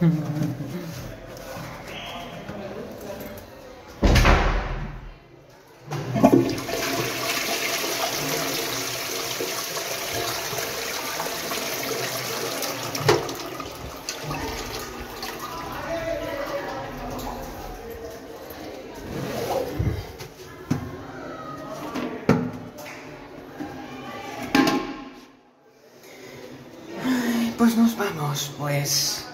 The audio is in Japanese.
Mm-hmm. Pues nos vamos, pues...